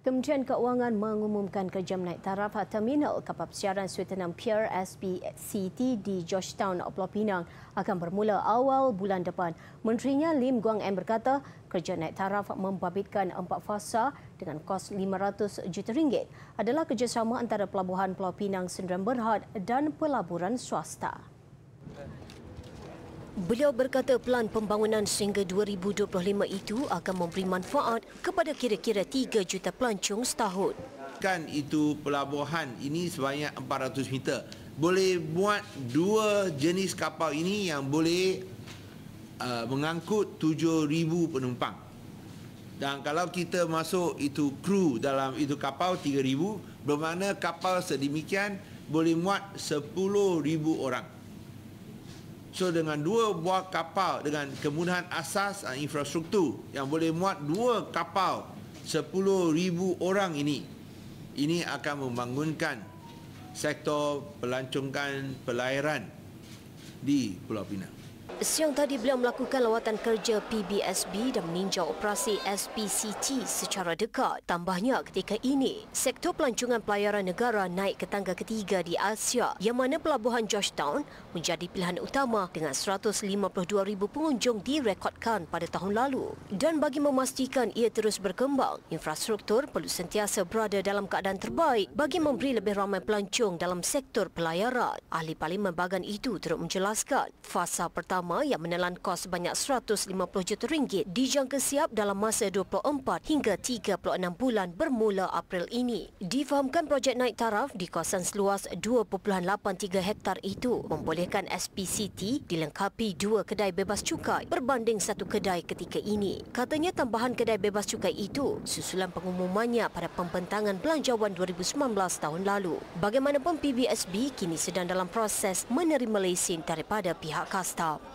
Kementerian Keuangan mengumumkan kejam naik taraf terminal kapal pesiaran Swettenham Pier SPCT di Georgetown, Pulau Pinang akan bermula awal bulan depan. Menterinya Lim Guang Em berkata kerja naik taraf membabitkan empat fasa dengan kos 500 juta ringgit adalah kerjasama antara Pelabuhan Pulau Pinang Sendirian Berhad dan pelaburan swasta. Beliau berkata pelan pembangunan sehingga 2025 itu akan memberi manfaat kepada kira-kira 3 juta pelancong setahun. Kan itu pelabuhan ini sebanyak 400 meter. Boleh buat dua jenis kapal ini yang boleh uh, mengangkut 7,000 penumpang. Dan kalau kita masuk itu kru dalam itu kapal 3,000, bermakna kapal sedemikian boleh muat 10,000 orang. So dengan dua buah kapal dengan kemudahan asas uh, infrastruktur yang boleh muat dua kapal 10,000 orang ini ini akan membangunkan sektor pelancongan pelayaran di Pulau Pinang. Siang tadi beliau melakukan lawatan kerja PBSB dan meninjau operasi SPCT secara dekat. Tambahnya ketika ini, sektor pelancongan pelayaran negara naik ke tangga ketiga di Asia yang mana pelabuhan Georgetown menjadi pilihan utama dengan 152,000 pengunjung direkodkan pada tahun lalu. Dan bagi memastikan ia terus berkembang, infrastruktur perlu sentiasa berada dalam keadaan terbaik bagi memberi lebih ramai pelancong dalam sektor pelayaran. Ahli Parlimen Bagan itu turut menjelaskan fasa pertama pertama yang menelan kos sebanyak 150 juta ringgit dijangka siap dalam masa 24 hingga 36 bulan bermula April ini. Difahamkan projek naik taraf di kawasan seluas 2.83 hektar itu membolehkan SPCT dilengkapi dua kedai bebas cukai berbanding satu kedai ketika ini. Katanya tambahan kedai bebas cukai itu susulan pengumumannya pada pembentangan belanjawan 2019 tahun lalu. Bagaimanapun PBSB kini sedang dalam proses menerima lesen daripada pihak kastam.